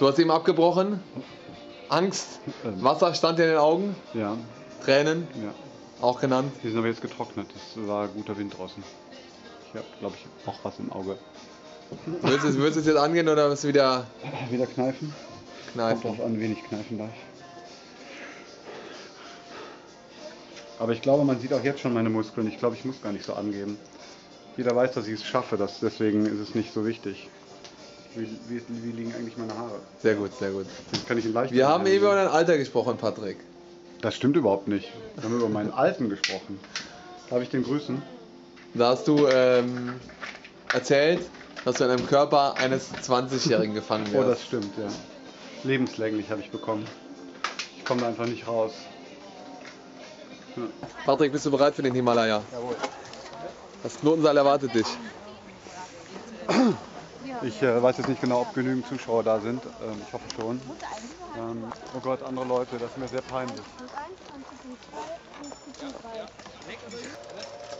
Du hast eben abgebrochen. Angst, Wasser stand dir in den Augen, Ja, Tränen, ja. auch genannt. Die sind aber jetzt getrocknet. Es war guter Wind draußen. Ich habe, glaube ich, auch was im Auge. Willst du, es- du es jetzt angehen oder wirst du wieder Wieder kneifen? Kommt kneifen? drauf an, wenig kneifen darf. Aber ich glaube, man sieht auch jetzt schon meine Muskeln. Ich glaube, ich muss gar nicht so angeben. Jeder weiß, dass ich es schaffe, das, deswegen ist es nicht so wichtig. Wie, wie, wie liegen eigentlich meine Haare? Sehr gut, sehr gut. Das kann ich in leicht Wir haben eben über dein Alter gesprochen, Patrick. Das stimmt überhaupt nicht. Wir haben über meinen Alten gesprochen. Darf ich den grüßen? Da hast du ähm, erzählt, dass du in einem Körper eines 20-Jährigen gefangen Oh, das wirst. stimmt, ja. Lebenslänglich habe ich bekommen. Ich komme da einfach nicht raus. Patrick, bist du bereit für den Himalaya? Jawohl. Das Knotenseil erwartet dich. Ich äh, weiß jetzt nicht genau, ob genügend Zuschauer da sind. Ähm, ich hoffe schon. Ähm, oh Gott, andere Leute, das ist mir sehr peinlich.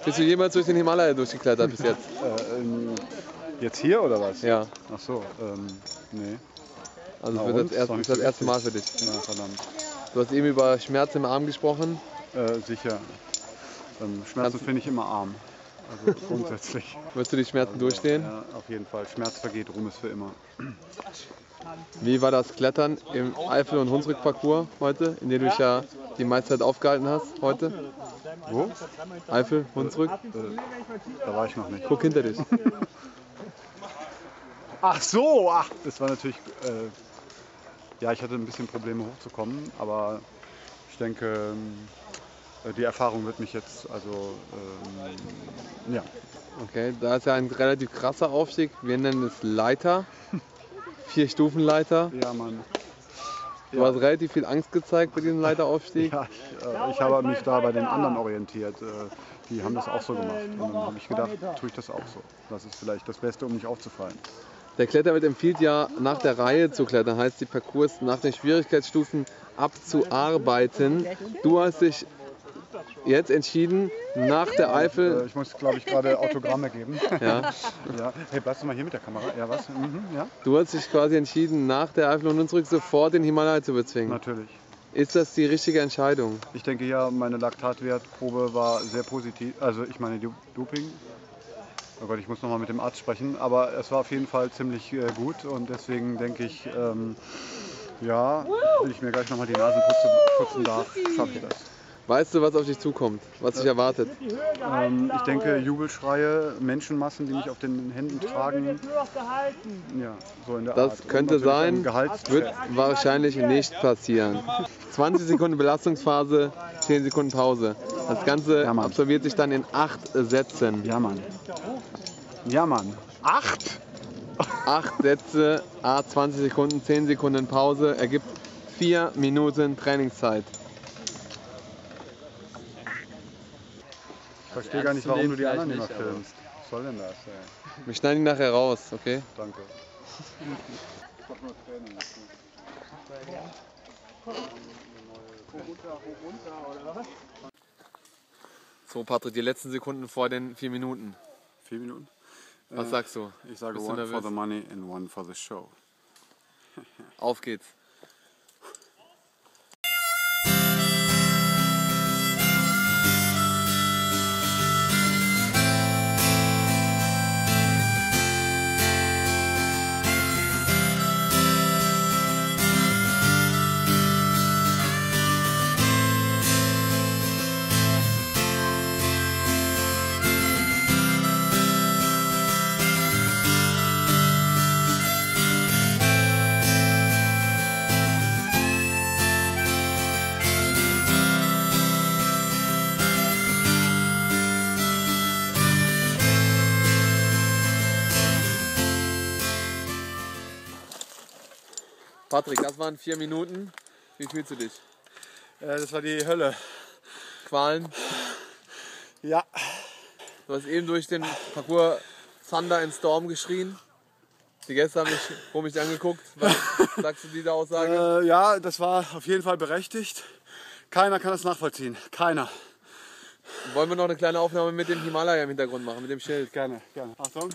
Bist du jemals durch den Himalaya durchgeklettert bis jetzt? Äh, ähm, jetzt hier oder was? Ja. Ach so, ähm, nee. Also Na das, Ist erst, das, das erste Mal für dich. Ja, verdammt. Du hast eben über Schmerz im Arm gesprochen. Äh, sicher. Ähm, Schmerzen finde ich immer arm. Also grundsätzlich. Wirst du die Schmerzen durchstehen? Ja, auf jeden Fall. Schmerz vergeht, Ruhm ist für immer. Wie war das Klettern im Eifel- und Hunsrück-Parcours heute, in dem du dich ja die meiste Zeit aufgehalten hast heute? Wo? Eifel, Hunsrück? Da war ich noch nicht. Guck hinter dich. Ach so, ach, das war natürlich. Äh, ja, ich hatte ein bisschen Probleme hochzukommen, aber ich denke, ähm, äh, die Erfahrung wird mich jetzt, also, ähm, ja. Okay, da ist ja ein relativ krasser Aufstieg. Wir nennen es Leiter. Vier Stufen Leiter. Ja, Mann. Du hast relativ viel Angst gezeigt bei diesem Leiteraufstieg. Ja, ich, äh, ich habe mich da bei den anderen orientiert. Äh, die haben das auch so gemacht. Und dann habe ich gedacht, tue ich das auch so. Das ist vielleicht das Beste, um nicht aufzufallen. Der Kletterwelt empfiehlt ja, nach der Reihe zu klettern, heißt die Parcours nach den Schwierigkeitsstufen abzuarbeiten. Du hast dich jetzt entschieden, nach der Äh, Eifel. ich muss, glaube ich, gerade Autogramme geben. Ja, ja. Hey, bleibst du mal hier mit der Kamera? Ja, was? Mhm, ja, du hast dich quasi entschieden, nach der Eifel und Hunsrück sofort den Himalaya zu bezwingen. natürlich. Ist das die richtige Entscheidung? Ich denke ja, meine Laktatwertprobe war sehr positiv. Also ich meine Doping. Oh Gott, ich muss nochmal mit dem Arzt sprechen. Aber es war auf jeden Fall ziemlich äh, gut und deswegen denke ich, ähm, ja, wenn ich mir gleich nochmal die Nasen putzen, putzen darf, schaffe ich das. Weißt du, was auf dich zukommt? Was dich erwartet? Ähm, ich denke Jubelschreie, Menschenmassen, die mich auf den Händen tragen. Ja, so in der Art. Das könnte Und natürlich sein, wird wahrscheinlich nicht passieren. 20 Sekunden Belastungsphase, 10 Sekunden Pause. Das Ganze Ja, absolviert sich dann in 8 Sätzen. Ja, Mann. Ja, Mann. Acht! 8 Sätze, a 20 Sekunden, 10 Sekunden Pause, ergibt 4 Minuten Trainingszeit. Ich verstehe gar nicht, warum du die anderen immer nicht, aber- filmst. Was soll denn das? Ey? Wir schneiden ihn nachher raus, okay? Danke. So, Patrick, die letzten Sekunden vor den 4 Minuten. Vier Minuten? Was sagst du? Ich sage Bist du one for the money and one for the show. Auf geht's. Patrick, das waren 4 Minuten. Wie fühlst du dich? das war die Hölle. Qualen? Ja. Du hast eben durch den Parcours Thunder and Storm geschrien. Die Gäste haben mich komisch angeguckt. Was sagst du dieser Aussage? Äh, ja, das war auf jeden Fall berechtigt. Keiner kann das nachvollziehen. Keiner. Wollen wir noch eine kleine Aufnahme mit dem Himalaya im Hintergrund machen, mit dem Schild? Gerne, gerne. Achtung.